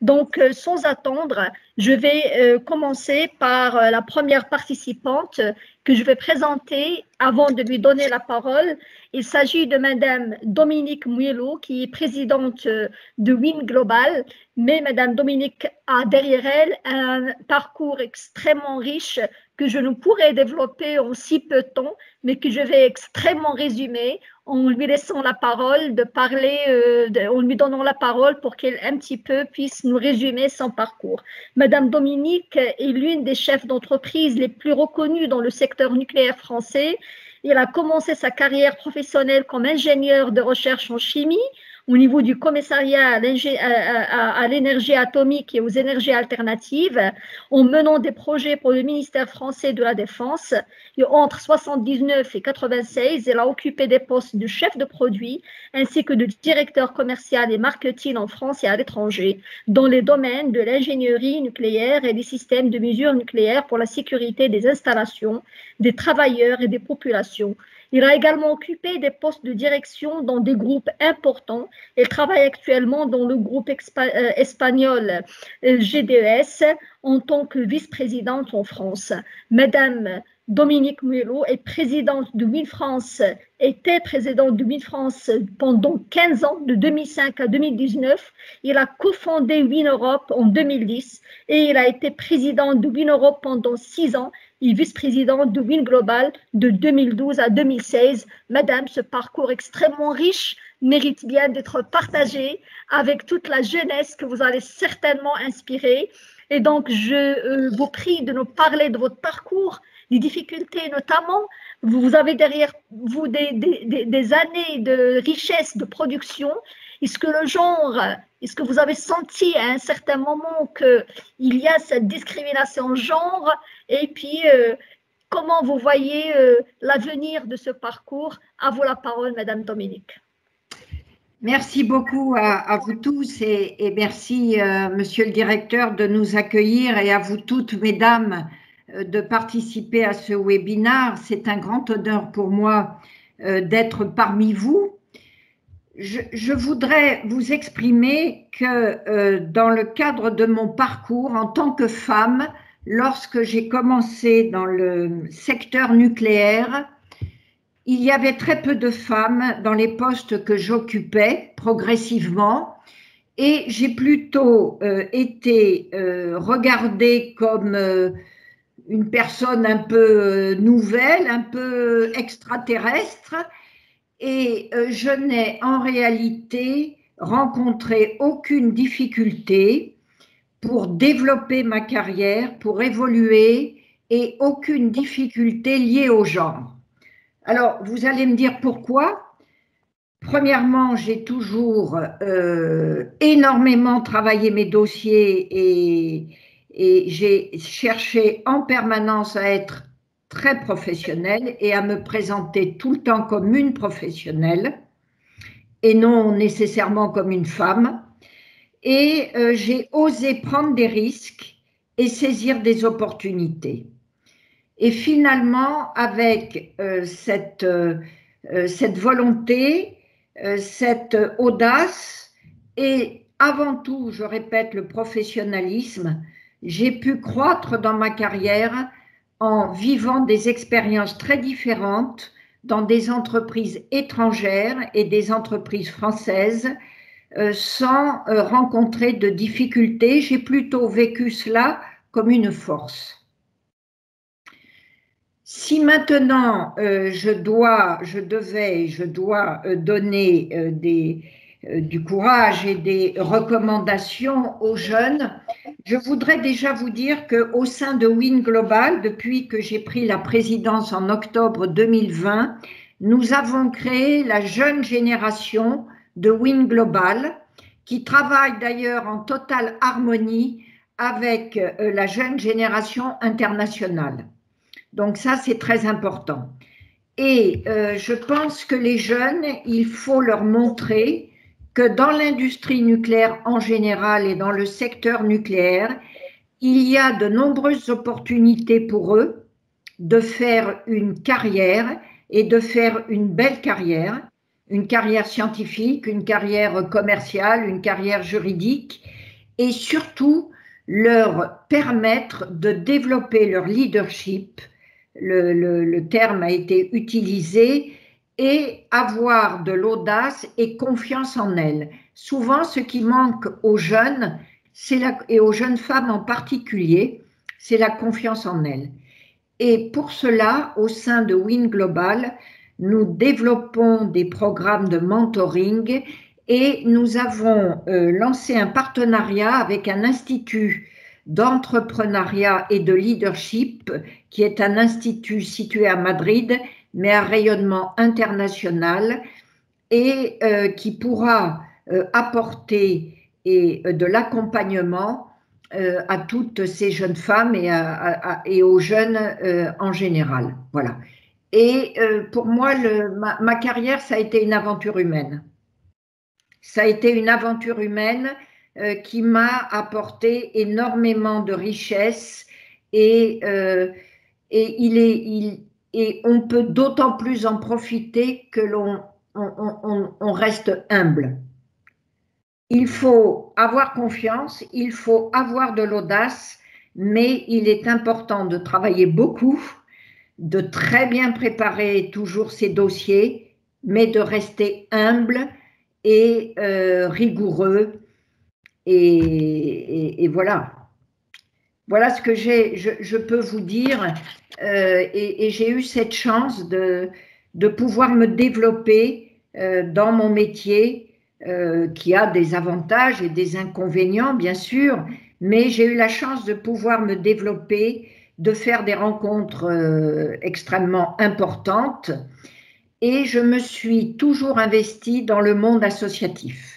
Donc, euh, sans attendre, je vais euh, commencer par euh, la première participante que je vais présenter avant de lui donner la parole. Il s'agit de Madame Dominique Mouillo, qui est présidente de WIN Global. Mais Madame Dominique a derrière elle un parcours extrêmement riche que je ne pourrais développer en si peu de temps, mais que je vais extrêmement résumer en lui laissant la parole, de parler, euh, en lui donnant la parole pour qu'elle un petit peu puisse nous résumer son parcours. Madame Dominique est l'une des chefs d'entreprise les plus reconnues dans le secteur nucléaire français. Elle a commencé sa carrière professionnelle comme ingénieure de recherche en chimie au niveau du commissariat à l'énergie atomique et aux énergies alternatives, en menant des projets pour le ministère français de la Défense. Et entre 79 et 96, elle a occupé des postes de chef de produit ainsi que de directeur commercial et marketing en France et à l'étranger, dans les domaines de l'ingénierie nucléaire et des systèmes de mesure nucléaire pour la sécurité des installations, des travailleurs et des populations. Il a également occupé des postes de direction dans des groupes importants. Il travaille actuellement dans le groupe euh, espagnol euh, GDES en tant que vice-présidente en France. Madame Dominique Muello est présidente de Win France, était présidente de Win France pendant 15 ans, de 2005 à 2019. Il a cofondé Win Europe en 2010 et il a été président de Win Europe pendant 6 ans et vice-présidente de Win Global de 2012 à 2016. Madame, ce parcours extrêmement riche mérite bien d'être partagé avec toute la jeunesse que vous allez certainement inspirer. Et donc, je euh, vous prie de nous parler de votre parcours, des difficultés notamment. Vous avez derrière vous des, des, des années de richesse de production est-ce que le genre, est-ce que vous avez senti à un certain moment qu'il y a cette discrimination genre? Et puis, euh, comment vous voyez euh, l'avenir de ce parcours? À vous la parole, Madame Dominique. Merci beaucoup à, vous tous et, merci, euh, Monsieur le Directeur, de nous accueillir et à vous toutes, Mesdames, de participer à ce webinaire. C'est un grand honneur pour moi d'être parmi vous je, voudrais vous exprimer que euh, dans le cadre de mon parcours en tant que femme, lorsque j'ai commencé dans le secteur nucléaire, il y avait très peu de femmes dans les postes que j'occupais progressivement et j'ai plutôt euh, été euh, regardée comme une personne un peu nouvelle, un peu extraterrestre et euh, je n'ai en réalité rencontré aucune difficulté pour développer ma carrière, pour évoluer et aucune difficulté liée au genre. Alors, vous allez me dire pourquoi Premièrement, j'ai toujours euh, énormément travaillé mes dossiers et, et j'ai cherché en permanence à être très professionnelle et à me présenter tout le temps comme une professionnelle et non nécessairement comme une femme. Et euh, j'ai osé prendre des risques et saisir des opportunités. Et finalement, avec euh, cette, euh, cette volonté, cette audace et avant tout, je répète, le professionnalisme, j'ai pu croître dans ma carrière en vivant des expériences très différentes dans des entreprises étrangères et des entreprises françaises euh, sans euh, rencontrer de difficultés. J'ai plutôt vécu cela comme une force. Si maintenant euh, je dois, je devais, je dois donner des, du courage et des recommandations aux jeunes, je voudrais déjà vous dire qu'au sein de Win Global, depuis que j'ai pris la présidence en octobre 2020, nous avons créé la jeune génération de Win Global, qui travaille d'ailleurs en totale harmonie avec euh, la jeune génération internationale. Donc ça, c'est très important. Et euh, je pense que les jeunes, il faut leur montrer que dans l'industrie nucléaire en général et dans le secteur nucléaire, il y a de nombreuses opportunités pour eux de faire une carrière et de faire une belle carrière, une carrière scientifique, une carrière commerciale, une carrière juridique. et surtout leur permettre de développer leur leadership, le, terme a été utilisé, et avoir de l'audace et confiance en elles. Souvent, ce qui manque aux jeunes, et aux jeunes femmes en particulier, c'est la confiance en elles. Et pour cela, au sein de Win Global, nous développons des programmes de mentoring et nous avons euh, lancé un partenariat avec un institut d'entrepreneuriat et de leadership qui est un institut situé à Madrid mais à rayonnement international et euh, qui pourra euh, apporter et, de l'accompagnement à toutes ces jeunes femmes et, aux jeunes en général. Voilà. Et euh, pour moi, ma, carrière, ça a été une aventure humaine. Ça a été une aventure humaine euh, qui m'a apporté énormément de richesse et, euh, et, il est, il, et on peut d'autant plus en profiter que l'on on, on reste humble. Il faut avoir confiance, il faut avoir de l'audace, mais il est important de travailler beaucoup de très bien préparer toujours ses dossiers, mais de rester humble et euh, rigoureux. Et, voilà. Voilà ce que je, peux vous dire. Euh, et, j'ai eu cette chance de, pouvoir me développer euh, dans mon métier, qui a des avantages et des inconvénients, bien sûr, mais j'ai eu la chance de pouvoir me développer de faire des rencontres euh, extrêmement importantes et je me suis toujours investie dans le monde associatif.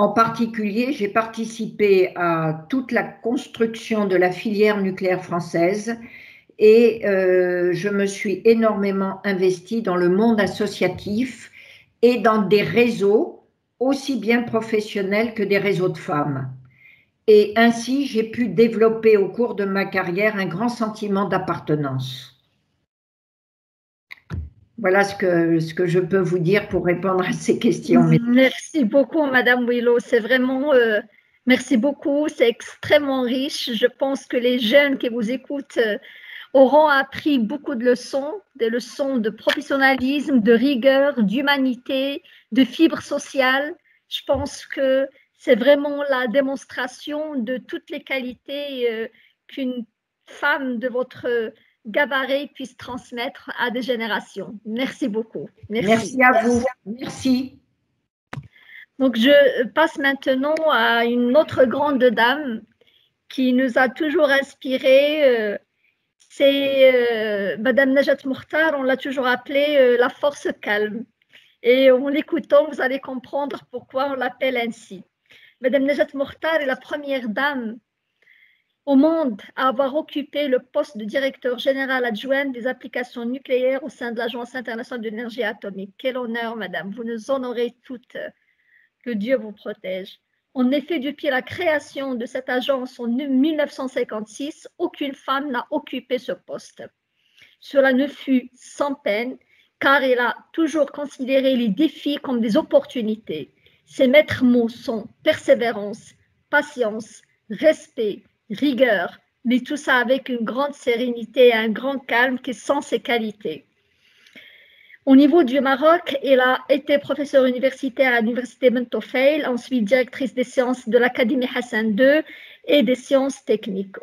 En particulier, j'ai participé à toute la construction de la filière nucléaire française et euh, je me suis énormément investie dans le monde associatif et dans des réseaux aussi bien professionnels que des réseaux de femmes. Et ainsi, j'ai pu développer au cours de ma carrière un grand sentiment d'appartenance. Voilà ce que, ce que je peux vous dire pour répondre à ces questions. Merci beaucoup, Madame Willow. C'est vraiment, euh, merci beaucoup. C'est extrêmement riche. Je pense que les jeunes qui vous écoutent euh, auront appris beaucoup de leçons, des leçons de professionnalisme, de rigueur, d'humanité, de fibre sociale. Je pense que c'est vraiment la démonstration de toutes les qualités euh, qu'une femme de votre gabarit puisse transmettre à des générations. Merci beaucoup. Merci, à vous. Merci. Donc, je passe maintenant à une autre grande dame qui nous a toujours inspiré. Euh, c'est euh, Madame Najat Mourtar, on l'a toujours appelée la force calme. Et en l'écoutant, vous allez comprendre pourquoi on l'appelle ainsi. Madame Najat Mokhtar est la première dame au monde à avoir occupé le poste de directeur général adjoint des applications nucléaires au sein de l'Agence internationale de l'énergie atomique. Quel honneur, Madame. Vous nous honorez toutes. Que Dieu vous protège. En effet, depuis la création de cette agence en 1956, aucune femme n'a occupé ce poste. Cela ne fut sans peine, car elle a toujours considéré les défis comme des opportunités. Ces maîtres mots sont persévérance, patience, respect, rigueur, mais tout ça avec une grande sérénité et un grand calme qui sont ses qualités. Au niveau du Maroc, elle a été professeure universitaire à l'université Mentofail, ensuite directrice des sciences de l'Académie Hassan II et des sciences techniques.